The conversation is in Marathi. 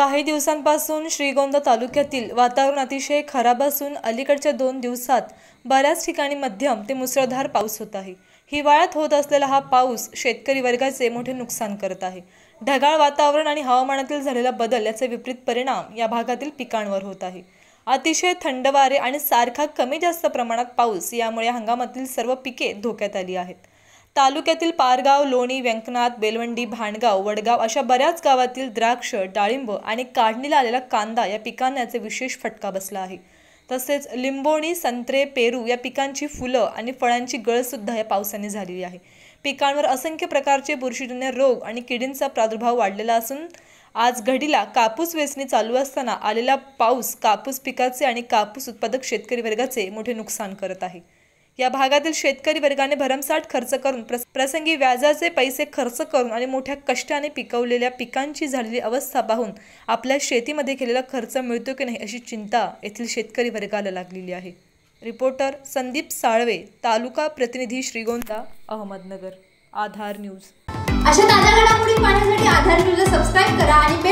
काही दिवसांपासून श्रीगोंदा तालुक्यातील वातावरण अतिशय खराब असून अलीकडच्या दोन दिवसात बऱ्याच ठिकाणी मध्यम ते मुसळधार पाऊस होत आहे. हिवाळ्यात होत असलेला हा पाऊस शेतकरी वर्गाचे मोठे नुकसान करत आहे. ढगाळ वातावरण आणि हवामानातील झालेला बदल याचे विपरीत परिणाम या भागातील पिकांवर होत आहे. अतिशय थंड वारे आणि सारखा कमी जास्त प्रमाणात पाऊस यामुळे हंगामातील सर्व पिके धोक्यात आली आहेत. तालुक्यातील पारगाव लोणी व्यंकनाथ बेलवंडी भांडगाव वडगाव अशा बऱ्याच गावातील द्राक्ष डाळिंब आणि काढणीला आलेला कांदा या पिकांना याचे विशेष फटका बसला आहे. तसेच लिंबोणी संत्रे पेरू या पिकांची फुलं आणि फळांची गळसुद्धा या पावसाने झालेली आहे. पिकांवर असंख्य प्रकारचे बुरशीजन्य रोग आणि किडींचा प्रादुर्भाव वाढलेला असून आज घडीला कापूस वेचणी चालू असताना आलेला पाऊस कापूस पिकाचे आणि कापूस उत्पादक शेतकरी वर्गाचे मोठे नुकसान करत आहे. या भागातील शेतकरी वर्गाने भरमसाठ खर्च करून प्रस- प्रसंगी व्याजाचे पैसे खर्च करून आणि मोठ्या कष्टाने पिकवलेल्या पिकांची झालेली अवस्था पाहून आपल्या शेतीमध्ये केलेला खर्च मिळतो की नाही अशी चिंता येथील शेतकरी वर्गाला लागलेली आहे. रिपोर्टर संदीप साळवे तालुका प्रतिनिधी श्रीगोंदा अहमदनगर. आधार न्यूज. अशा ताज्या घडामोडी पाहण्यासाठी आधार न्यूजला सबस्क्राईब करा आणि